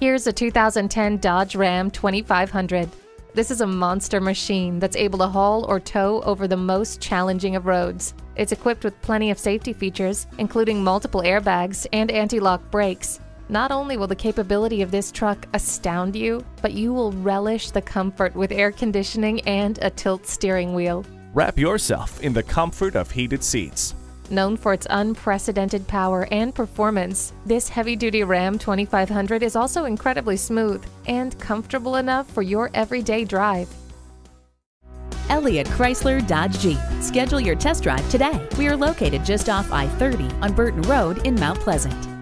Here's a 2010 Dodge Ram 2500. This is a monster machine that's able to haul or tow over the most challenging of roads. It's equipped with plenty of safety features, including multiple airbags and anti-lock brakes. Not only will the capability of this truck astound you, but you will relish the comfort with air conditioning and a tilt steering wheel. Wrap yourself in the comfort of heated seats. Known for its unprecedented power and performance, this heavy duty Ram 2500 is also incredibly smooth and comfortable enough for your everyday drive. Elliott Chrysler Dodge Jeep. Schedule your test drive today. We are located just off I 30 on Burton Road in Mount Pleasant.